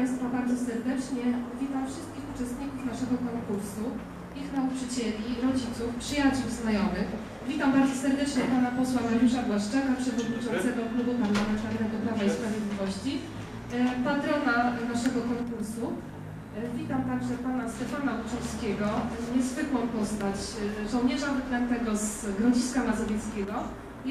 Państwa bardzo serdecznie. Witam wszystkich uczestników naszego konkursu, ich nauczycieli, rodziców, przyjaciół, znajomych. Witam bardzo serdecznie Pana posła Mariusza Błaszczaka, przewodniczącego Klubu Parlamentarnego Prawa i Sprawiedliwości, e, patrona naszego konkursu. E, Witam także Pana Stefana Łuczowskiego, niezwykłą postać, e, żołnierza wyklętego z Grodziska Mazowieckiego,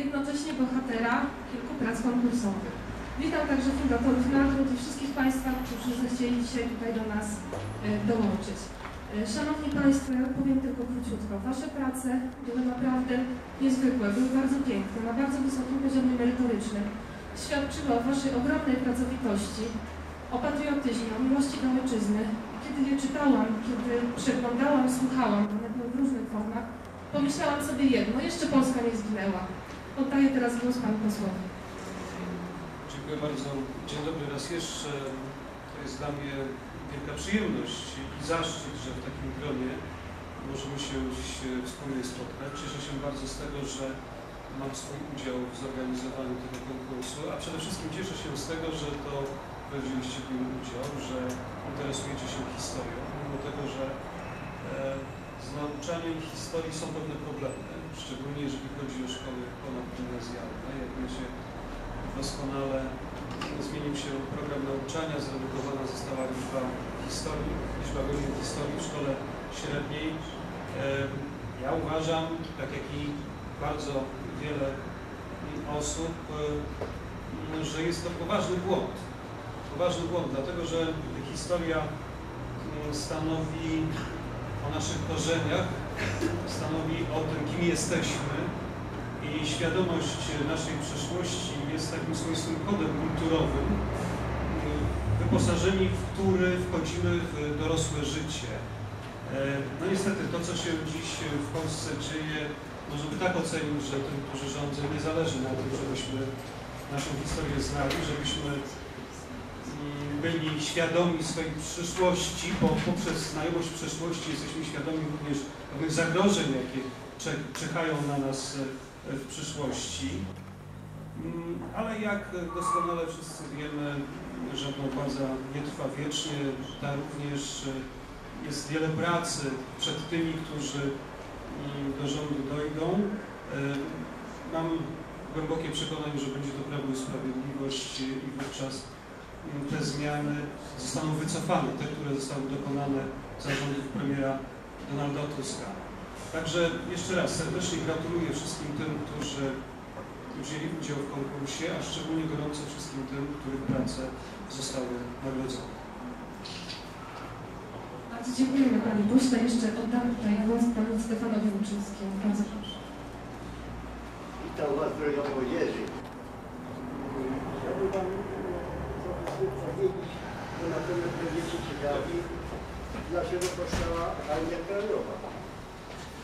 jednocześnie bohatera kilku prac konkursowych. Witam także fundatorów nagród i wszystkich Państwa, którzy zechcieli dzisiaj tutaj do nas e, dołączyć. E, Szanowni Państwo, ja powiem tylko króciutko. Wasze prace były naprawdę niezwykłe, były bardzo piękne, na bardzo wysokim poziomie merytorycznym. Świadczyły o Waszej ogromnej pracowitości, o patriotyzmie, o miłości do ojczyzny. Kiedy je czytałam, kiedy przeglądałam, słuchałam, były w różnych formach, pomyślałam sobie jedno, jeszcze Polska nie zginęła. Oddaję teraz głos Panu posłowi. Dziękuję bardzo. Dzień dobry raz jeszcze. To jest dla mnie wielka przyjemność i zaszczyt, że w takim gronie możemy się dziś wspólnie spotkać. Cieszę się bardzo z tego, że mam swój udział w zorganizowaniu tego konkursu, a przede wszystkim cieszę się z tego, że to wzięliście w nim udział, że interesujecie się historią, mimo tego, że e, z nauczaniem historii są pewne problemy, szczególnie jeżeli chodzi o szkoły ponadgimnazjalne. Jak wiecie, doskonale zmienił się program nauczania, zredukowana została liczba historii, liczba godzin historii w szkole średniej. Ja uważam, tak jak i bardzo wiele osób, że jest to poważny błąd. Poważny błąd, dlatego że historia stanowi o naszych korzeniach, stanowi o tym, kim jesteśmy, i świadomość naszej przeszłości jest takim swoistym kodem kulturowym, wyposażeni w który wchodzimy w dorosłe życie. E, No niestety to, co się dziś w Polsce dzieje, może by tak ocenić, że tym, którzy rządzą, nie zależy na tym, żebyśmy naszą historię znali, żebyśmy mm, byli świadomi swojej przyszłości, bo poprzez znajomość przeszłości jesteśmy świadomi również pewnych zagrożeń, jakie cze- czekają na nas e, w przyszłości. Mm, Ale jak doskonale wszyscy wiemy, żadna władza nie trwa wiecznie, ta również e, jest wiele pracy przed tymi, którzy mm, do rządu dojdą. E, Mam głębokie przekonanie, że będzie to Prawo i Sprawiedliwość i wówczas mm, te zmiany zostaną wycofane, te, które zostały dokonane za rządów premiera Donalda Tuska. Także jeszcze raz serdecznie gratuluję wszystkim tym, którzy wzięli udział w konkursie, a szczególnie gorąco wszystkim tym, których prace zostały nagrodzone. Bardzo dziękujemy Panie Pośle. Jeszcze oddam tutaj głos Panu Stefanowi Łuczyńskiemu. Bardzo proszę. Witam Was, droga młodzieży. Chciałbym Wam trochę powiedzieć, bo na pewno będziecie ciekawi, dlaczego powstała Armia Krajowa.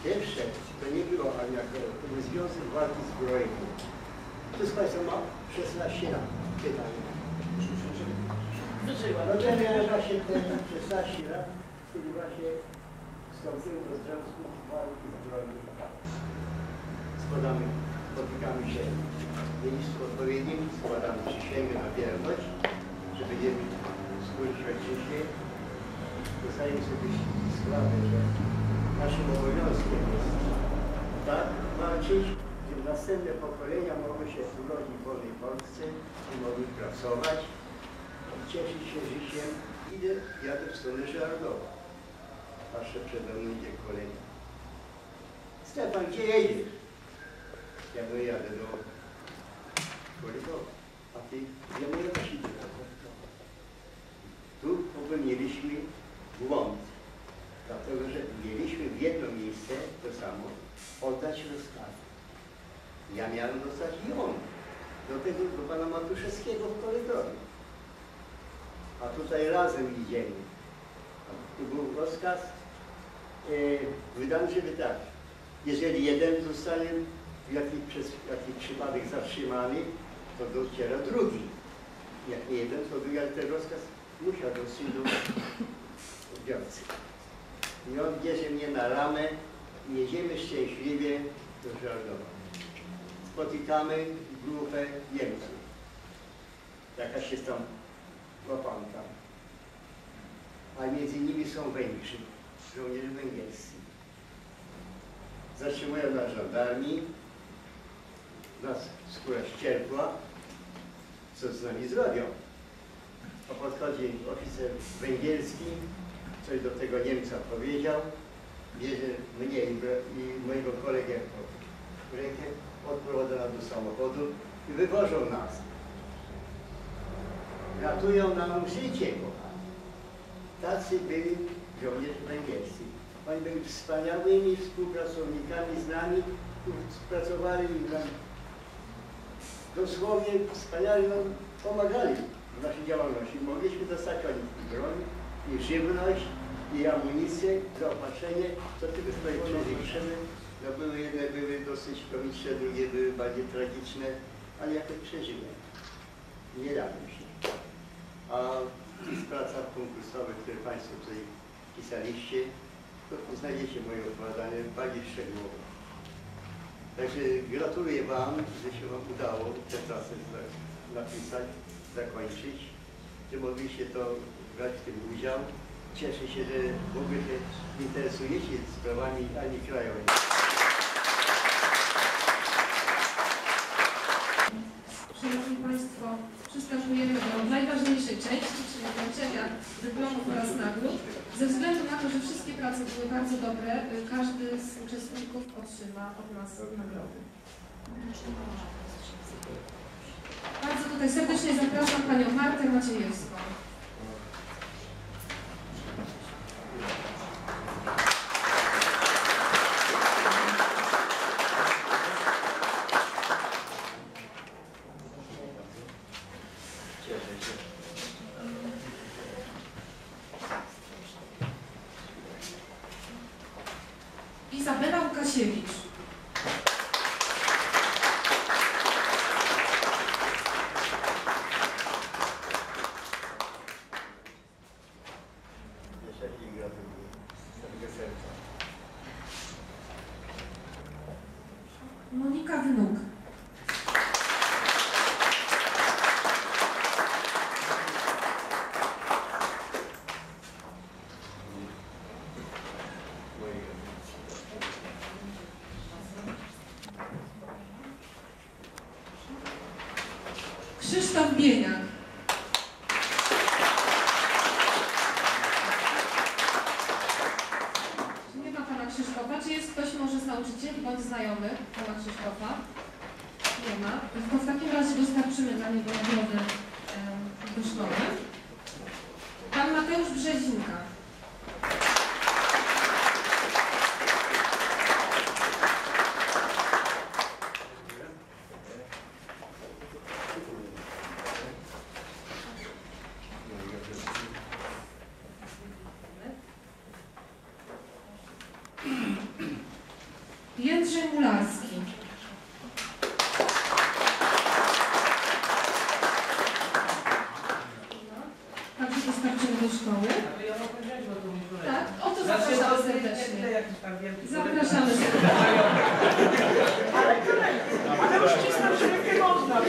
Pierwsze to nie Armia Krajowa, to był Związek Walki Zbrojnej. Kto z Państwa ma 16 lat? Pytanie. No to miałem właśnie ten 16 lat, kiedy właśnie wstąpiłem do Związku Walki Zbrojnej. Składamy, spotykamy się w miejscu odpowiednim, składamy przysięgę na wierność, że będziemy służyć ojczyźnie. Zdajemy sobie sprawę, że naszym obowiązkiem jest tak walczyć, żeby następne pokolenia mogły się urodzić w wolnej Polsce i mogły pracować, cieszyć się życiem. Idę, jadę w stronę Żardowa. Patrzę przede mną idzie kolejny. Stefan, gdzie jedziesz? Ja mówię, jadę do Korytarza. A ty, ja też idę do. Tu popełniliśmy błąd. Dlatego, że mieliśmy w jedno miejsce to samo oddać rozkazy. Ja miałem dostać i on. Do tego, do pana Matuszewskiego w korytarzu. A tutaj razem idziemy. Tu był rozkaz wydany, żeby tak, jeżeli jeden zostanie w jakiś, przez jakiś przypadek zatrzymany, to dociera drugi. Jak nie jeden, to drugi, ale ten rozkaz musiał dotrzeć do odbiorcy. I on bierze mnie na ramę i jedziemy szczęśliwie do Żardowa. Spotykamy grupę Niemców. Jakaś jest tam łapanka. a między nimi są Węgrzy, żołnierze węgierscy. Zatrzymują nas żandarmi, nas skóra ścierpła, co z nami zrobią? A podchodzi oficer węgierski, coś do tego Niemca powiedział, bierze mnie i, i mojego kolegę pod rękę, odprowadza nas do samochodu i wywożą nas. Ratują nam życie, kochani. Tacy byli żołnierze węgierscy. Oni byli wspaniałymi współpracownikami z nami, współpracowali nam dosłownie wspaniale nam pomagali w naszej działalności. Mogliśmy dostać od nich broń, i żywność, i amunicję, zaopatrzenie, co tylko przeżyliśmy. No były jedne były dosyć komiczne, drugie były bardziej tragiczne, ale jakoś przeżyłem. Nie dałem się. A z pracach konkursowych, które Państwo tutaj pisaliście, to znajdziecie moje opowiadanie bardziej szczegółowo. Także gratuluję Wam, że się Wam udało te pracę napisać, zakończyć, że mogliście to brać w tym udział. Cieszę się, że w ogóle się interesujecie sprawami Armii Krajowej. Szanowni Państwo, przystępujemy do najważniejszej części, czyli wręczenia dyplomów oraz nagród. Ze względu na to, że wszystkie prace były bardzo dobre, każdy z uczestników otrzyma od nas nagrodę. Bardzo tutaj serdecznie zapraszam Panią Martę Maciejewską. いい。To mój kolega. Tak, o to Znaczy, zapraszamy serdecznie. Zapraszamy serdecznie. Ale kolega, ale uścisnąć się nie można.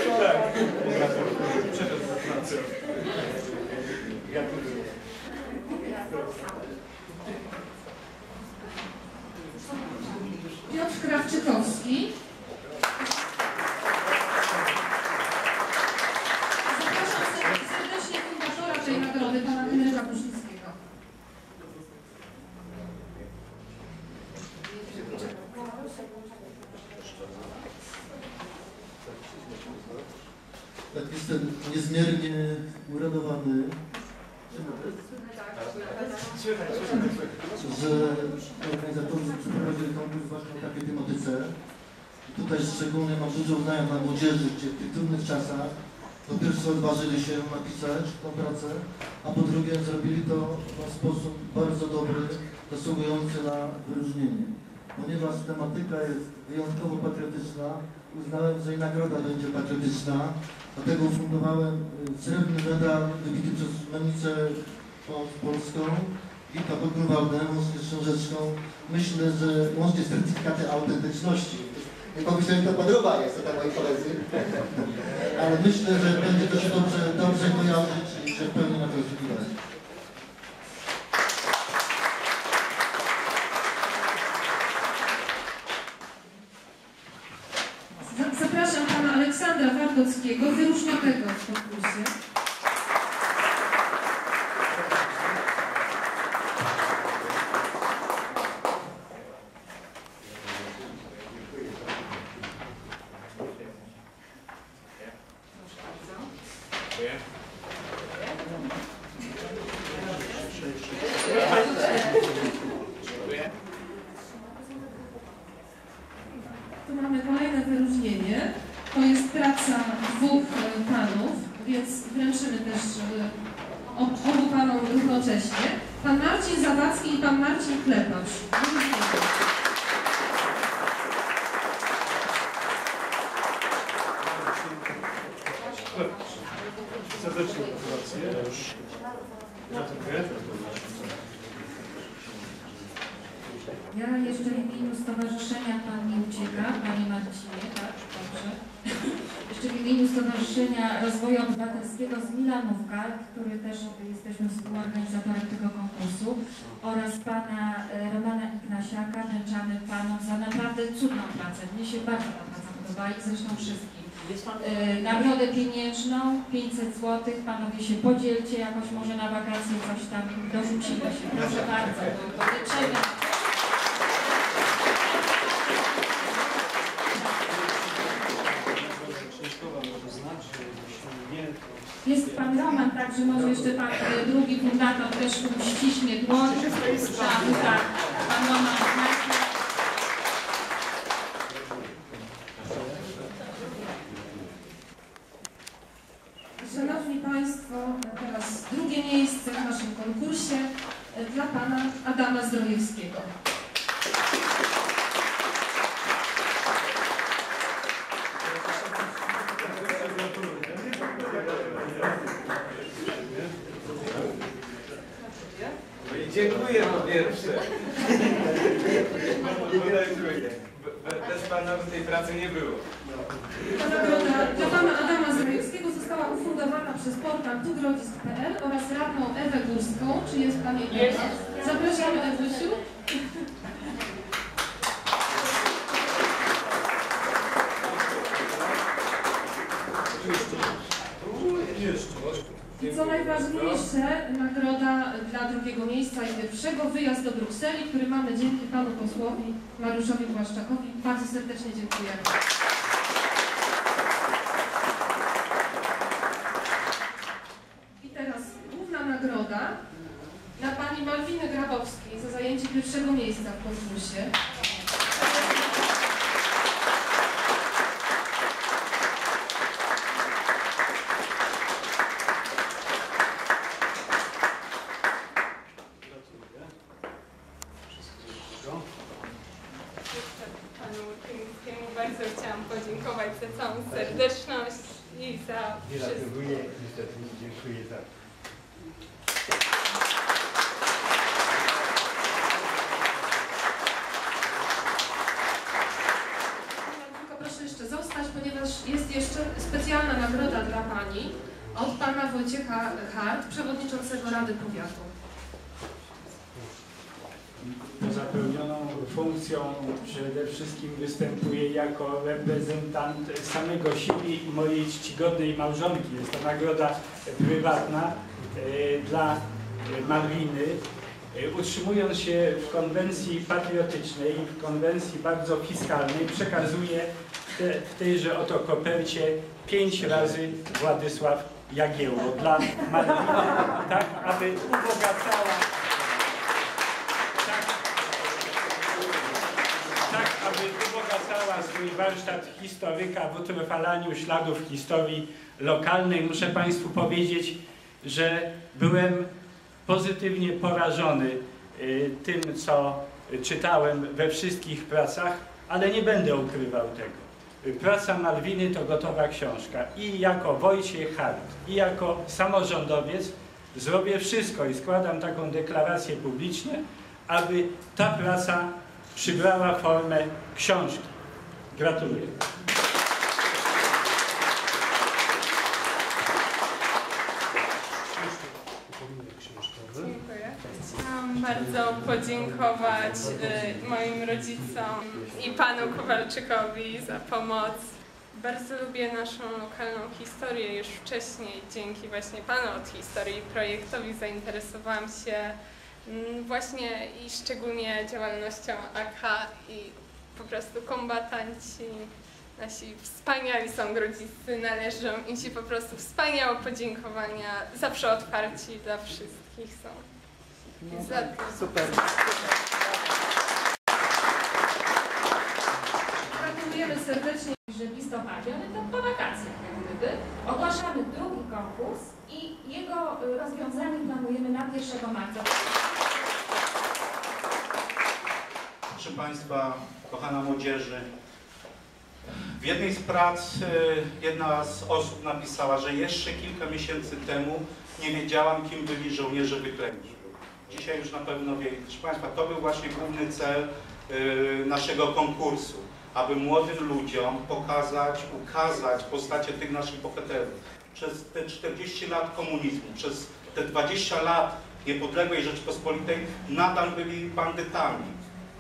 Piotr Krawczykowski. Zapraszam ser- serdecznie fundatora tej nagrody, pana Henryka Buszyńskiego. Tak jestem niezmiernie uradowany, Słychać, słychać. Że organizatorzy przeprowadzili konkurs właśnie o takiej tematyce. Tutaj szczególnie mam dużo uznania dla młodzieży, gdzie w tych trudnych czasach po pierwsze odważyli się napisać tą pracę, a po drugie zrobili to w sposób bardzo dobry, zasługujący na wyróżnienie. Ponieważ tematyka jest wyjątkowo patriotyczna, uznałem, że i nagroda będzie patriotyczna, dlatego ufundowałem y, srebrny medal wybity przez Menicę Pol- Polską Kilka punktów autentyczną rzeczką. Myślę, że łącznie certyfikaty autentyczności. Nie pomyślę, że to podróba jest, to tak moi koledzy. Ale myślę, że będzie to się dobrze, dobrze kojarzyć i że w pełni na to oczekiwać. Zapraszam pana Aleksandra Wartockiego, wyróżnionego w konkursie. Serdeczne gratulacje. Ja jeszcze w imieniu Stowarzyszenia Pan nie ucieka, Panie Marcinie, tak? Dobrze. Jeszcze w imieniu Stowarzyszenia Rozwoju Obywatelskiego z Milanówka, który też jesteśmy współorganizatorem tego konkursu oraz Pana e, Romana Ignasiaka wręczamy Panom za naprawdę cudną pracę. Mnie się bardzo ta praca podoba i zresztą wszystkim. E, Nagrodę pieniężną 500 zł. Panowie się podzielcie jakoś może na wakacje, coś tam dorzucimy się. Proszę bardzo, to Jest pan Roman, także może jeszcze pan e, drugi fundator też uściśnie dłoń. Tak, tak. Pan Roman. najpierw. Szanowni Państwo, teraz drugie miejsce w naszym konkursie e, dla Pana Adama Zdrojewskiego. Dziękuję po pierwsze. Dziękuję. Be- Bez pana by tej pracy nie było. Ta nagroda dla Pana Adama Zdrojewskiego została ufundowana przez portal tugrodzisk.pl oraz radną Ewę Górską. Czy jest Pani Ewa? Zapraszamy Ewusiu. I co najważniejsze, nagroda dla drugiego miejsca i pierwszego wyjazd do Brukseli, który mamy dzięki Panu posłowi Mariuszowi Błaszczakowi. Bardzo serdecznie dziękuję. I teraz główna nagroda dla Pani Malwiny Grabowskiej za zajęcie pierwszego miejsca w konkursie. Podziękować za całą serdeczność i za wszystko. Gratuluję, niestety dziękuję za Tylko proszę jeszcze zostać, ponieważ jeszcze specjalna nagroda dla Pani od Pana Wojciecha Hart, Przewodniczącego Rady Powiatu. Poza pełnioną funkcją przede wszystkim występuję jako reprezentant samego siebie i mojej czcigodnej małżonki. Jest to nagroda prywatna e, dla Malwiny. E, Utrzymując się w konwencji patriotycznej, w konwencji bardzo fiskalnej, przekazuję w, te, w tejże oto kopercie pięć razy Władysław Jagiełło dla Malwiny, tak aby ubogacała tak, tak, aby swój warsztat historyka w utrwalaniu śladów historii lokalnej. Muszę Państwu powiedzieć, że byłem pozytywnie porażony y, tym, co czytałem we wszystkich pracach, ale nie będę ukrywał tego. Praca Malwiny to gotowa książka i jako Wojciech Hart, i jako samorządowiec zrobię wszystko i składam taką deklarację publiczną, aby ta praca przybrała formę książki. Gratuluję. Bardzo podziękować y, moim rodzicom i panu Kowalczykowi za pomoc Bardzo lubię naszą lokalną historię. Już wcześniej dzięki właśnie Panu od historii projektowi zainteresowałam się mm, właśnie i szczególnie działalnością AK i po prostu kombatanci, nasi wspaniali sągrodziscy należą im się po prostu wspaniałe podziękowania. Zawsze otwarci dla wszystkich są. Super. Gratulujemy serdecznie. że w listopadzie, ale to po wakacjach jak gdyby, ogłaszamy drugi konkurs i jego rozwiązanie planujemy na 1 marca. Proszę Państwa, kochana młodzieży, w jednej z prac y, jedna z osób napisała, że jeszcze kilka miesięcy temu nie wiedziałam, kim byli żołnierze wyklęci. Dzisiaj już na pewno wie. Proszę Państwa, to był właśnie główny cel y, naszego konkursu, aby młodym ludziom pokazać, ukazać postacie tych naszych bohaterów. Przez te 40 lat komunizmu, przez te 20 lat niepodległej Rzeczpospolitej nadal byli bandytami.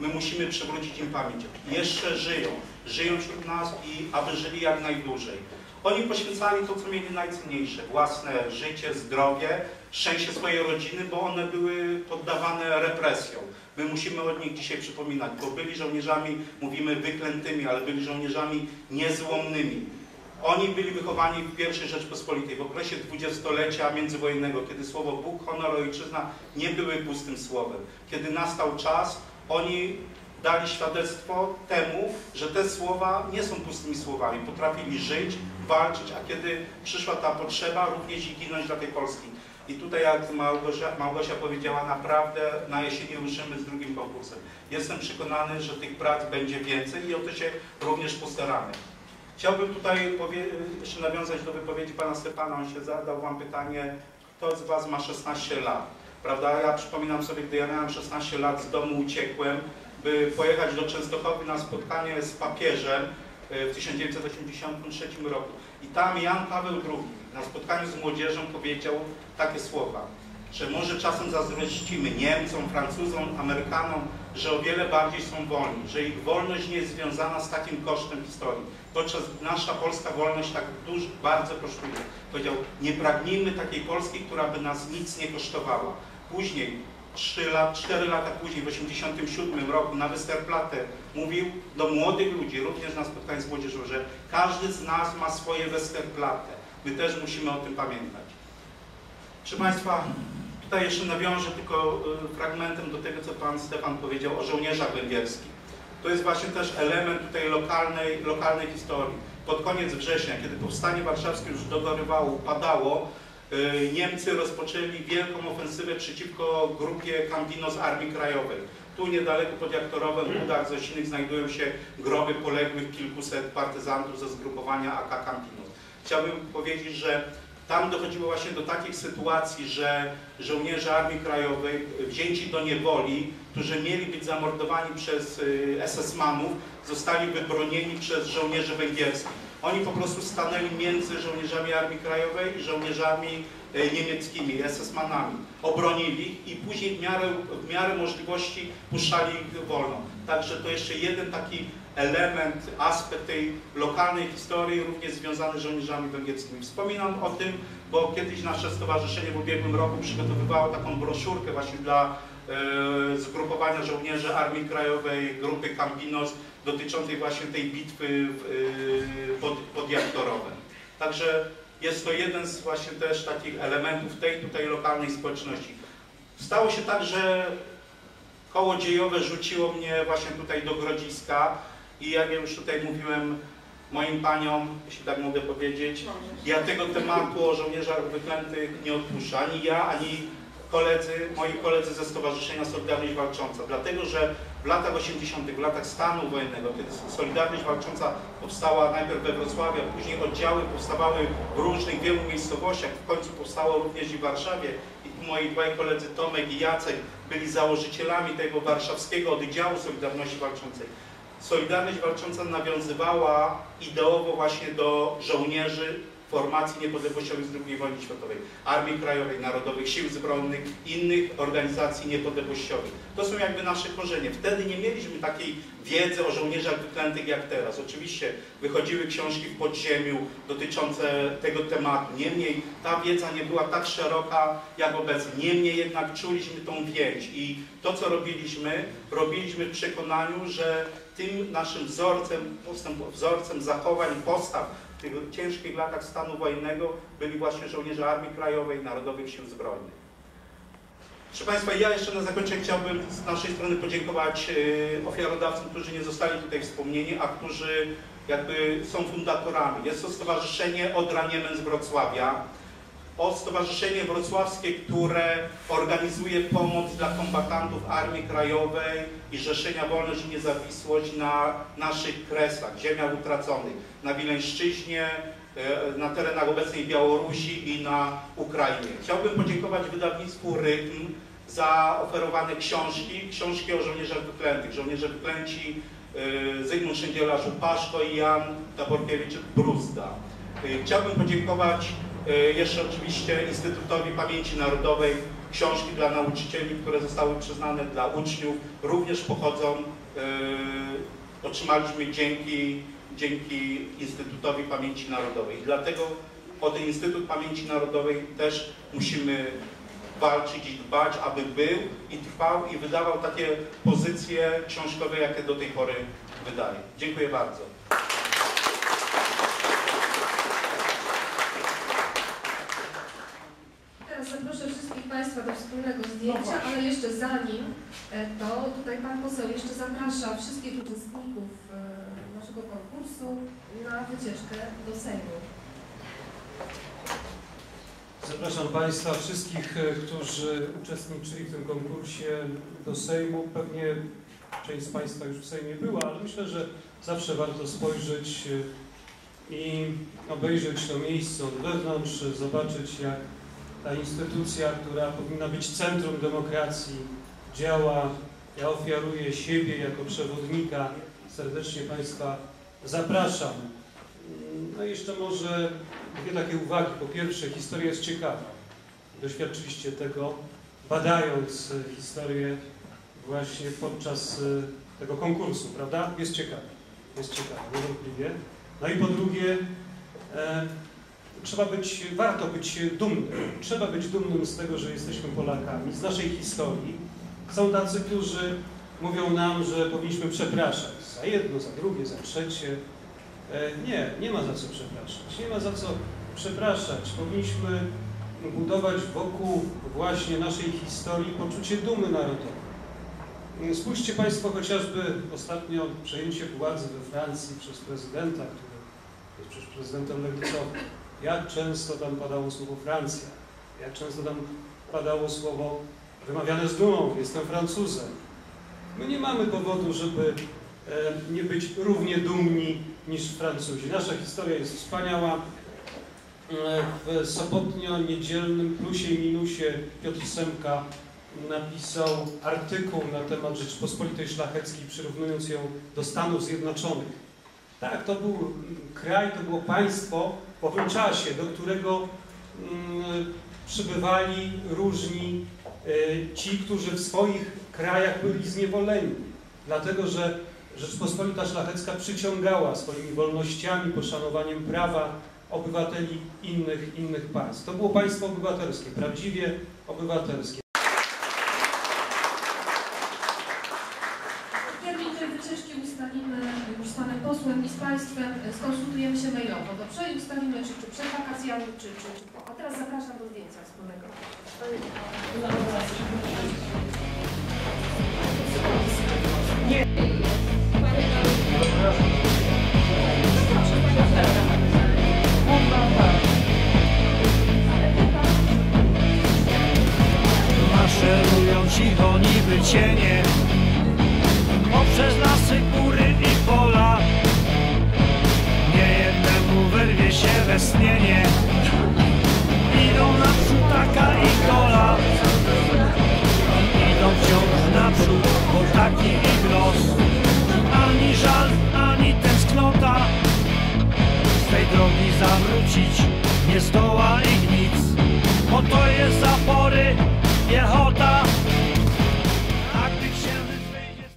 My musimy przywrócić im pamięć. Jeszcze żyją, żyją wśród nas i aby żyli jak najdłużej. Oni poświęcali to, co mieli najcenniejsze, własne życie, zdrowie, szczęście swojej rodziny, bo one były poddawane represjom. My musimy o nich dzisiaj przypominać, bo byli żołnierzami, mówimy wyklętymi, ale byli żołnierzami niezłomnymi. Oni byli wychowani w I Rzeczpospolitej, w okresie dwudziestolecia międzywojennego, kiedy słowo Bóg, honor, ojczyzna nie były pustym słowem. Kiedy nastał czas, oni dali świadectwo temu, że te słowa nie są pustymi słowami. Potrafili żyć, walczyć, a kiedy przyszła ta potrzeba, również i ginąć dla tej Polski. I tutaj, jak Małgosia, Małgosia powiedziała, naprawdę na jesieni ruszymy z drugim konkursem. Jestem przekonany, że tych prac będzie więcej i o to się również postaramy. Chciałbym tutaj jeszcze nawiązać do wypowiedzi pana Stefana. On się zadał wam pytanie, kto z was ma 16 lat? Prawda? Ja przypominam sobie, gdy ja miałem 16 lat, z domu uciekłem, by pojechać do Częstochowy na spotkanie z papieżem e, w 1983 roku. I tam Jan Paweł II na spotkaniu z młodzieżą powiedział takie słowa, że może czasem zazdrościmy Niemcom, Francuzom, Amerykanom, że o wiele bardziej są wolni, że ich wolność nie jest związana z takim kosztem historii. Podczas nasza polska wolność tak dużo, bardzo kosztuje. Powiedział, nie pragnijmy takiej Polski, która by nas nic nie kosztowała. Później, 3 lat, 4 lata później, w 1987 roku na Westerplatte mówił do młodych ludzi, również na spotkaniu z młodzieżą, że każdy z nas ma swoje Westerplatte. My też musimy o tym pamiętać. Proszę Państwa, tutaj jeszcze nawiążę tylko y, fragmentem do tego, co Pan Stefan powiedział o żołnierzach węgierskich. To jest właśnie też element tutaj lokalnej, lokalnej historii. Pod koniec września, kiedy powstanie warszawskie już dogorywało, upadało, Niemcy rozpoczęli wielką ofensywę przeciwko grupie Campino z Armii Krajowej. Tu niedaleko pod Jaktorowem, w Budach Zosinych znajdują się groby poległych kilkuset partyzantów ze zgrupowania AK Campino. Chciałbym powiedzieć, że tam dochodziło właśnie do takich sytuacji, że żołnierze Armii Krajowej wzięci do niewoli, którzy mieli być zamordowani przez y, SS-manów, zostali wybronieni przez żołnierzy węgierskich. Oni po prostu stanęli między żołnierzami Armii Krajowej i żołnierzami y, niemieckimi, SS-manami. Obronili ich i później w miarę, w miarę możliwości puszczali ich wolno. Także to jeszcze jeden taki element, aspekt tej lokalnej historii, również związany z żołnierzami węgierskimi. Wspominam o tym, bo kiedyś nasze stowarzyszenie w ubiegłym roku przygotowywało taką broszurkę właśnie dla e, zgrupowania żołnierzy Armii Krajowej, grupy Campinos, dotyczącej właśnie tej bitwy e, pod, pod Jaktorowem. Także jest to jeden z właśnie też takich elementów tej tutaj lokalnej społeczności. Stało się tak, że koło dziejowe rzuciło mnie właśnie tutaj do Grodziska i jak ja już tutaj mówiłem moim paniom, jeśli tak mogę powiedzieć, ja tego tematu o żołnierzach wyklętych nie odpuszczę. Ani ja, ani koledzy, moi koledzy ze Stowarzyszenia Solidarność Walcząca. Dlatego, że w latach 80., w latach stanu wojennego, kiedy Solidarność Walcząca powstała najpierw we Wrocławiu, a później oddziały powstawały w różnych, wielu miejscowościach, w końcu powstało również i w Warszawie. I moi dwaj koledzy Tomek i Jacek byli założycielami tego warszawskiego oddziału Solidarności Walczącej. Solidarność Walcząca nawiązywała ideowo właśnie do żołnierzy formacji niepodległościowych z II wojny światowej, Armii Krajowej, Narodowych Sił Zbrojnych, innych organizacji niepodległościowych. To są jakby nasze korzenie. Wtedy nie mieliśmy takiej wiedzy o żołnierzach wyklętych jak teraz. Oczywiście wychodziły książki w podziemiu dotyczące tego tematu. Niemniej ta wiedza nie była tak szeroka jak obecnie. Niemniej jednak czuliśmy tą więź i to, co robiliśmy, robiliśmy w przekonaniu, że tym naszym wzorcem, wzorcem zachowań, postaw tych ciężkich latach stanu wojennego byli właśnie żołnierze Armii Krajowej, Narodowych Sił Zbrojnych. Proszę Państwa, ja jeszcze na zakończenie chciałbym z naszej strony podziękować e, ofiarodawcom, którzy nie zostali tutaj wspomnieni, a którzy jakby są fundatorami. Jest to Stowarzyszenie Odraniemen z Wrocławia, o Stowarzyszenie Wrocławskie, które organizuje pomoc dla kombatantów Armii Krajowej i Rzeszenia Wolność i Niezawisłość na naszych kresach, ziemiach utraconych, na Wileńszczyźnie, e, na terenach obecnej Białorusi i na Ukrainie. Chciałbym podziękować wydawnictwu Rytm za oferowane książki, książki o żołnierzach wyklętych. Żołnierze wyklęci e, Zygmunt Szyndziela-Żupaszko i Jan Taborkiewicz-Bruzda. E, Chciałbym podziękować jeszcze oczywiście Instytutowi Pamięci Narodowej. Książki dla nauczycieli, które zostały przyznane dla uczniów, również pochodzą, e, otrzymaliśmy dzięki, dzięki Instytutowi Pamięci Narodowej. Dlatego o ten Instytut Pamięci Narodowej też musimy walczyć i dbać, aby był i trwał i wydawał takie pozycje książkowe, jakie do tej pory wydaje. Dziękuję bardzo. Teraz zaproszę wszystkich Państwa do wspólnego zdjęcia, ale jeszcze zanim e, to tutaj Pan Poseł jeszcze zaprasza wszystkich uczestników e, naszego konkursu na wycieczkę do Sejmu. Zapraszam Państwa, wszystkich, e, którzy uczestniczyli w tym konkursie do Sejmu. Pewnie część z Państwa już w Sejmie była, ale myślę, że zawsze warto spojrzeć i obejrzeć to miejsce od wewnątrz, zobaczyć jak ta instytucja, która powinna być centrum demokracji, działa. Ja ofiaruję siebie jako przewodnika. Serdecznie Państwa zapraszam. No i jeszcze może dwie takie uwagi. Po pierwsze, historia jest ciekawa. Doświadczyliście tego, badając historię właśnie podczas e, tego konkursu, prawda? Jest ciekawa. Jest ciekawa, niewątpliwie. No i po drugie, e, trzeba być, warto być dumnym. Trzeba być dumnym z tego, że jesteśmy Polakami, z naszej historii. Są tacy, którzy mówią nam, że powinniśmy przepraszać za jedno, za drugie, za trzecie. E, Nie, nie ma za co przepraszać. Nie ma za co przepraszać. Powinniśmy budować wokół właśnie naszej historii poczucie dumy narodowej. Spójrzcie Państwo chociażby ostatnio przejęcie władzy we Francji przez prezydenta, który jest przecież prezydentem lewicowym. Jak często tam padało słowo Francja, jak często tam padało słowo wymawiane z dumą, jestem Francuzem. My nie mamy powodu, żeby e, nie być równie dumni niż Francuzi. Nasza historia jest wspaniała. E, W sobotnio-niedzielnym plusie i minusie Piotr Semka napisał artykuł na temat Rzeczypospolitej Szlacheckiej, przyrównując ją do Stanów Zjednoczonych. Tak, to był kraj, to było państwo w owym czasie, do którego mm, przybywali różni e, ci, którzy w swoich krajach byli zniewoleni. Dlatego, że Rzeczpospolita Szlachecka przyciągała swoimi wolnościami, poszanowaniem prawa obywateli innych, innych państw. To było państwo obywatelskie, prawdziwie obywatelskie. Termin tej wycieczki ustalimy już z Panem Posłem i z Państwem, e, skonsultujemy się mailowo, dobrze? I ustalimy, czy, czy przed wakacjami, czy, czy, czy. A teraz zapraszam do zdjęcia wspólnego.